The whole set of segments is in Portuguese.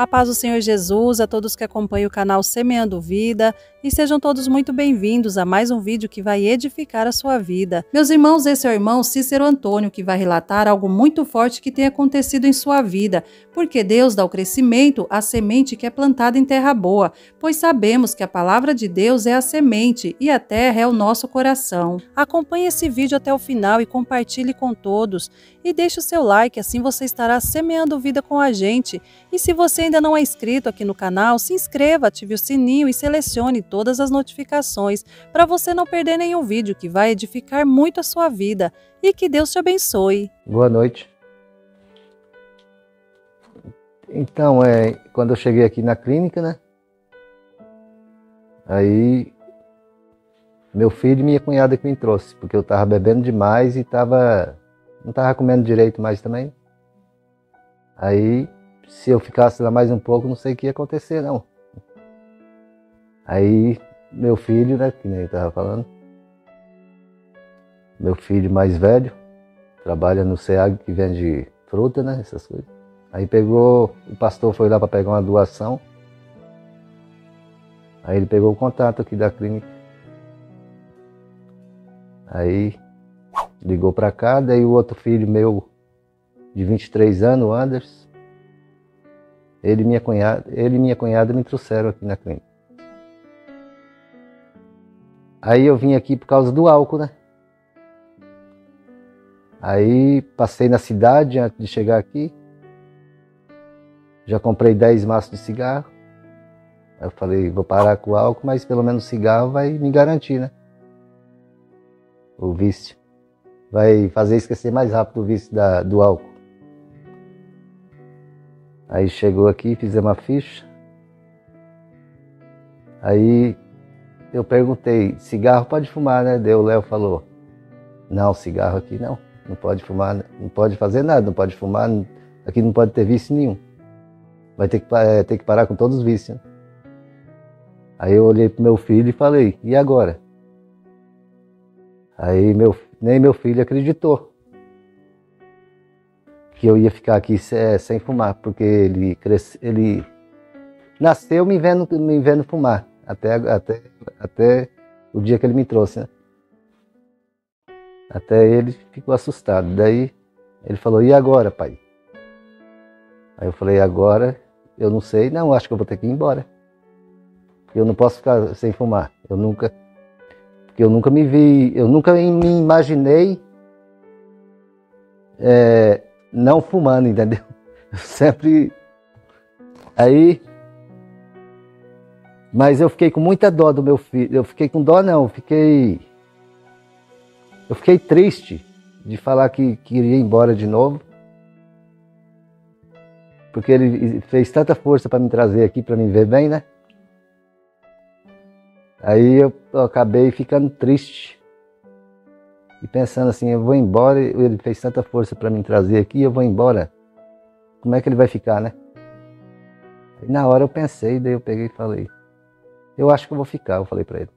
A paz do Senhor Jesus, a todos que acompanham o canal Semeando Vida e sejam todos muito bem-vindos a mais um vídeo que vai edificar a sua vida. Meus irmãos, esse é o irmão Cícero Antônio que vai relatar algo muito forte que tem acontecido em sua vida, porque Deus dá o crescimento à semente que é plantada em terra boa, pois sabemos que a palavra de Deus é a semente e a terra é o nosso coração. Acompanhe esse vídeo até o final e compartilhe com todos e deixe o seu like, assim você estará semeando vida com a gente. E se você ainda não é inscrito aqui no canal, se inscreva, ative o sininho e selecione todas as notificações para você não perder nenhum vídeo que vai edificar muito a sua vida. E que Deus te abençoe. Boa noite. Então, é, quando eu cheguei aqui na clínica, né? Aí meu filho e minha cunhada que me trouxe, porque eu tava bebendo demais e tava não tava comendo direito mais também. Aí se eu ficasse lá mais um pouco, não sei o que ia acontecer, não. Aí, meu filho, né, que nem eu estava falando, meu filho mais velho, trabalha no SEAG que vende fruta, né, essas coisas. Aí pegou, o pastor foi lá para pegar uma doação. Aí ele pegou o contato aqui da clínica. Aí ligou para cá, daí o outro filho meu, de 23 anos, o Anderson, ele e minha cunhada, ele e minha cunhada me trouxeram aqui na clínica. Aí eu vim aqui por causa do álcool, né? Aí passei na cidade antes de chegar aqui. Já comprei 10 maços de cigarro. Aí eu falei, vou parar com o álcool, mas pelo menos o cigarro vai me garantir, né? O vício. Vai fazer esquecer mais rápido o vício da, do álcool. Aí chegou aqui, fizemos a ficha. Aí eu perguntei, cigarro pode fumar, né? Deu, o Léo falou, não, cigarro aqui não, não pode fumar, não pode fazer nada, não pode fumar, aqui não pode ter vício nenhum. Vai ter que, é, ter que parar com todos os vícios. Aí eu olhei pro meu filho e falei, e agora? Aí meu, nem meu filho acreditou que eu ia ficar aqui sem fumar, porque ele, cresce, ele nasceu me vendo, me vendo fumar, até, até, até o dia que ele me trouxe, né? Até ele ficou assustado. Daí ele falou, e agora, pai? Aí eu falei, agora eu não sei, não, acho que eu vou ter que ir embora. Eu não posso ficar sem fumar. Eu nunca, porque eu nunca me vi, eu nunca me imaginei é, não fumando, entendeu? Eu sempre. Aí. Mas eu fiquei com muita dó do meu filho. Eu fiquei com dó, não. Eu fiquei. Eu fiquei triste de falar que queria ir embora de novo. Porque ele fez tanta força para me trazer aqui, para me ver bem, né? Aí eu, eu acabei ficando triste e pensando assim, eu vou embora, ele fez tanta força para me trazer aqui, eu vou embora. Como é que ele vai ficar, né? E na hora eu pensei, daí eu peguei e falei, eu acho que eu vou ficar, eu falei para ele.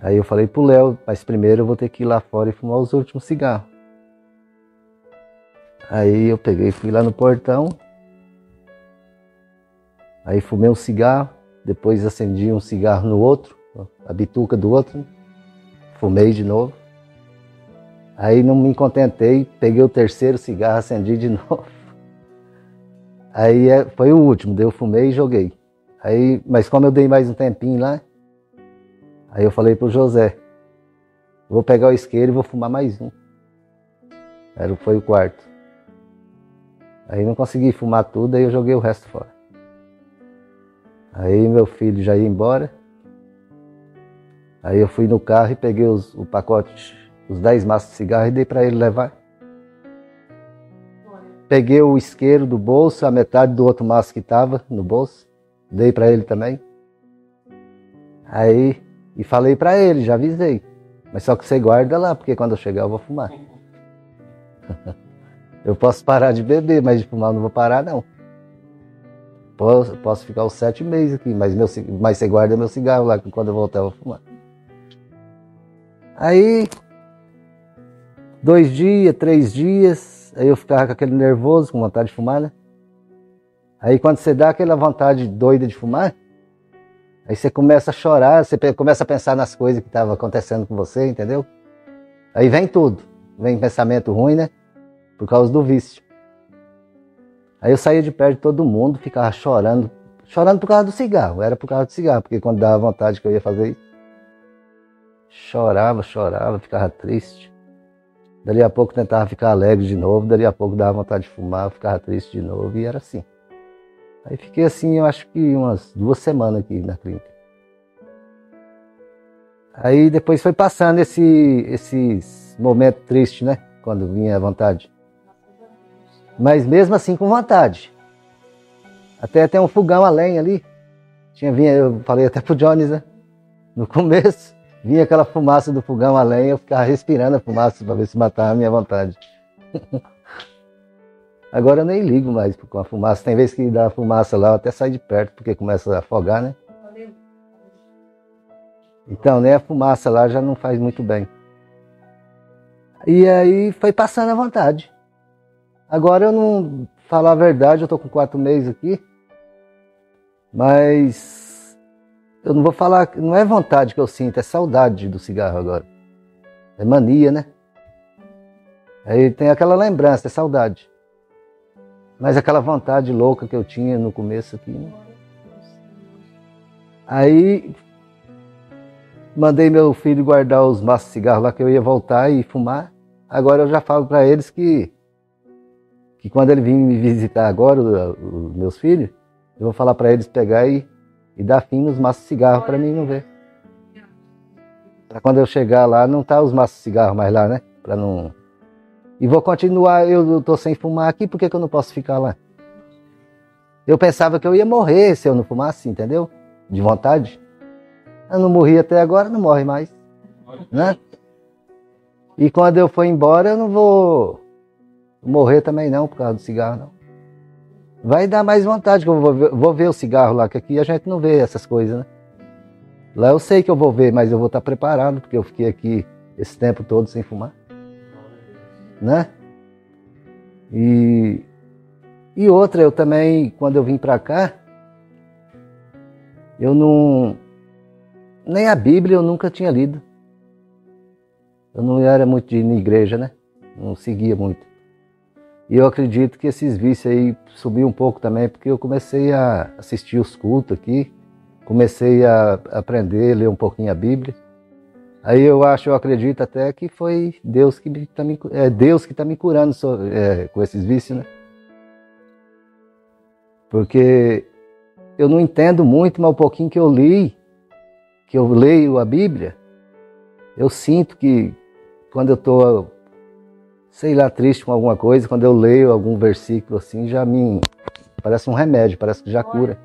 Aí eu falei pro Léo, mas primeiro eu vou ter que ir lá fora e fumar os últimos cigarros. Aí eu peguei, fui lá no portão, aí fumei um cigarro, depois acendi um cigarro no outro, a bituca do outro, fumei de novo. Aí não me contentei, peguei o terceiro cigarro, acendi de novo. Aí é, foi o último, daí eu fumei e joguei. Aí, mas como eu dei mais um tempinho lá, aí eu falei pro José, vou pegar o isqueiro e vou fumar mais um. Era, foi o quarto. Aí não consegui fumar tudo, aí eu joguei o resto fora. Aí meu filho já ia embora. Aí eu fui no carro e peguei os, o pacote, os 10 maços de cigarro e dei para ele levar. Peguei o isqueiro do bolso, a metade do outro maço que estava no bolso, dei para ele também. Aí, e falei para ele, já avisei. Mas só que você guarda lá, porque quando eu chegar eu vou fumar. eu posso parar de beber, mas de fumar eu não vou parar não. Posso, posso ficar os sete meses aqui, mas, meu, mas você guarda meu cigarro lá, que quando eu voltar eu vou fumar. Aí, dois dias, três dias, aí eu ficava com aquele nervoso, com vontade de fumar, né? Aí quando você dá aquela vontade doida de fumar, aí você começa a chorar, você começa a pensar nas coisas que estavam acontecendo com você, entendeu? Aí vem tudo. Vem pensamento ruim, né? Por causa do vício. Aí eu saía de perto de todo mundo, ficava chorando. Chorando por causa do cigarro. Era por causa do cigarro, porque quando dava vontade que eu ia fazer isso, chorava, chorava, ficava triste. Dali a pouco tentava ficar alegre de novo, dali a pouco dava vontade de fumar, ficava triste de novo, e era assim. Aí fiquei assim, eu acho que umas duas semanas aqui na clínica. Aí depois foi passando esse, esses momentos tristes, né? Quando vinha a vontade. Mas mesmo assim com vontade. Até tem um fogão a lenha ali. Tinha, vinha, eu falei até pro Jones, né? No começo, vinha aquela fumaça do fogão a lenha, eu ficava respirando a fumaça para ver se matava a minha vontade. Agora eu nem ligo mais com a fumaça. Tem vezes que dá fumaça lá, eu até saio de perto, porque começa a afogar, né? Então, nem a fumaça lá já não faz muito bem. E aí foi passando a vontade. Agora eu não falar a verdade, eu tô com quatro meses aqui, mas eu não vou falar, não é vontade que eu sinto, é saudade do cigarro agora. É mania, né? Aí tem aquela lembrança, é saudade. Mas aquela vontade louca que eu tinha no começo aqui. Né? Aí mandei meu filho guardar os maços de cigarro lá que eu ia voltar e fumar. Agora eu já falo para eles que que quando ele vir me visitar agora, os meus filhos, eu vou falar para eles pegar e, e dar fim nos maços de cigarro para mim não ver. Para quando eu chegar lá, não tá os maços de cigarro mais lá, né? Para não. E vou continuar, eu tô sem fumar aqui, por que, que eu não posso ficar lá? Eu pensava que eu ia morrer se eu não fumasse, entendeu? De vontade. Eu não morri até agora, não morre mais. Né? E quando eu for embora, eu não vou morrer também não por causa do cigarro, não. Vai dar mais vontade que eu vou ver, vou ver o cigarro lá, que aqui a gente não vê essas coisas, né? Lá eu sei que eu vou ver, mas eu vou estar preparado, porque eu fiquei aqui esse tempo todo sem fumar. Né? E, e outra, eu também, quando eu vim para cá, eu não. Nem a Bíblia eu nunca tinha lido. Eu não era muito de ir na igreja, né? Não seguia muito. E eu acredito que esses vícios aí subiu um pouco também, porque eu comecei a assistir os cultos aqui, comecei a aprender, ler um pouquinho a Bíblia. Aí eu acho, eu acredito até que foi Deus que está me, é Deus que tá me curando é, com esses vícios, né? Porque eu não entendo muito, mas o pouquinho que eu li, que eu leio a Bíblia, eu sinto que quando eu estou sei lá, triste com alguma coisa, quando eu leio algum versículo assim, já me parece um remédio, parece que já cura.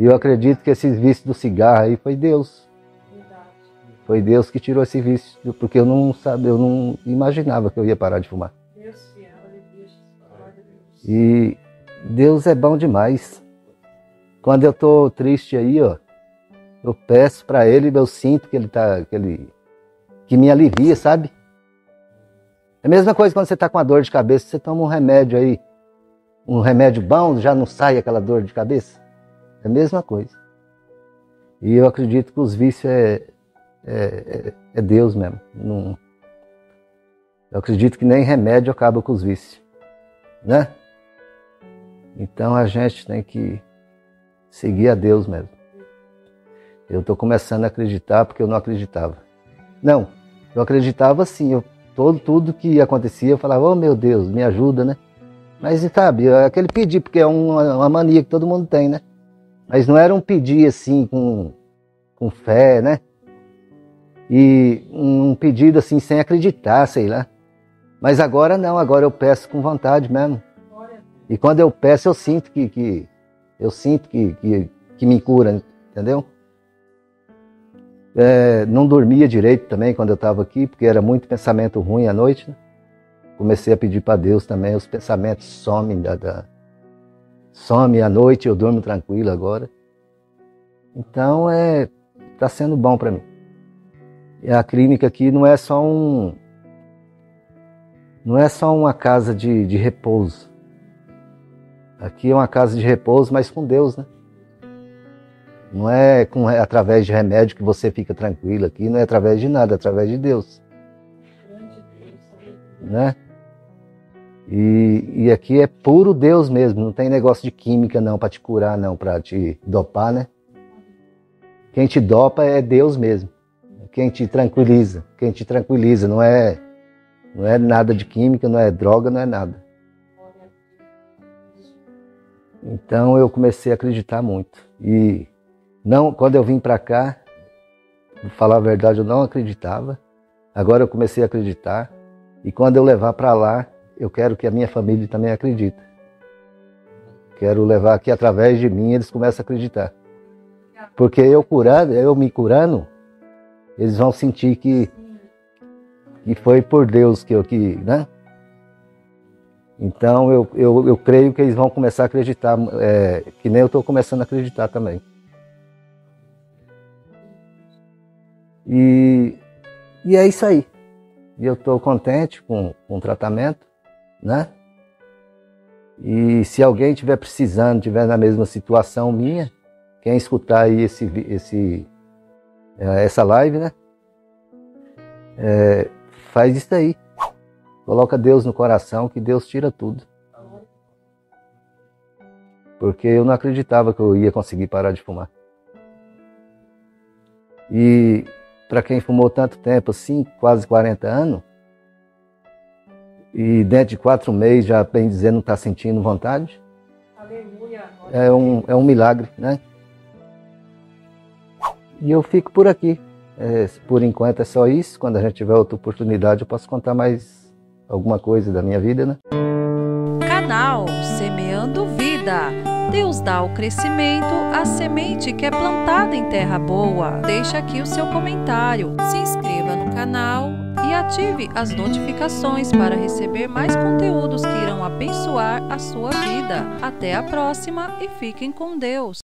E eu acredito que esse vício do cigarro aí foi Deus. Foi Deus que tirou esse vício, porque eu não sabe, eu não imaginava que eu ia parar de fumar. E Deus é bom demais. Quando eu tô triste aí, ó, eu peço para ele, eu sinto que ele tá, que ele que me alivia, sabe? É a mesma coisa quando você está com uma dor de cabeça, você toma um remédio aí, um remédio bom, já não sai aquela dor de cabeça. É a mesma coisa. E eu acredito que os vícios é, é, é, é Deus mesmo. Não, eu acredito que nem remédio acaba com os vícios. Né? Então a gente tem que seguir a Deus mesmo. Eu estou começando a acreditar porque eu não acreditava. Não, eu acreditava sim, eu todo, tudo que acontecia, eu falava, oh meu Deus, me ajuda, né? Mas sabe, é aquele pedir, porque é uma, uma mania que todo mundo tem, né? Mas não era um pedir assim com, com fé, né? E um pedido assim sem acreditar, sei lá. Mas agora não, agora eu peço com vontade mesmo. E quando eu peço, eu sinto que, que eu sinto que, que, que me cura, entendeu? É, não dormia direito também quando eu estava aqui, porque era muito pensamento ruim à noite. Né? Comecei a pedir para Deus também, os pensamentos somem da, da some à noite, eu durmo tranquilo agora. Então é está sendo bom para mim. A clínica aqui não é só um não é só uma casa de, de repouso. Aqui é uma casa de repouso, mas com Deus, né? Não é com, é através de remédio que você fica tranquilo aqui, não é através de nada, é através de Deus. Né? E, e aqui é puro Deus mesmo, não tem negócio de química não para te curar, não, para te dopar, né? Quem te dopa é Deus mesmo. Quem te tranquiliza, quem te tranquiliza, não é não é nada de química, não é droga, não é nada. Então eu comecei a acreditar muito. E não, quando eu vim para cá, vou falar a verdade, eu não acreditava. Agora eu comecei a acreditar. E quando eu levar para lá, eu quero que a minha família também acredite. Quero levar aqui através de mim, eles começam a acreditar. Porque eu curando, eu me curando, eles vão sentir que, que foi por Deus que eu que, né? Então eu, eu, eu creio que eles vão começar a acreditar, é, que nem eu estou começando a acreditar também. E, e é isso aí. E eu estou contente com, com o tratamento, né? E se alguém estiver precisando, estiver na mesma situação minha, quem escutar aí esse, esse, essa live, né? É, faz isso aí. Coloca Deus no coração, que Deus tira tudo. Porque eu não acreditava que eu ia conseguir parar de fumar. E para quem fumou tanto tempo, assim, quase 40 anos, e dentro de quatro meses já, bem dizer, não está sentindo vontade, Aleluia. É, um, é um milagre, né? E eu fico por aqui. É, por enquanto é só isso. Quando a gente tiver outra oportunidade, eu posso contar mais alguma coisa da minha vida, né? Canal Semeando Vida Deus dá o crescimento à semente que é plantada em terra boa. Deixe aqui o seu comentário, se inscreva no canal e ative as notificações para receber mais conteúdos que irão abençoar a sua vida. Até a próxima e fiquem com Deus.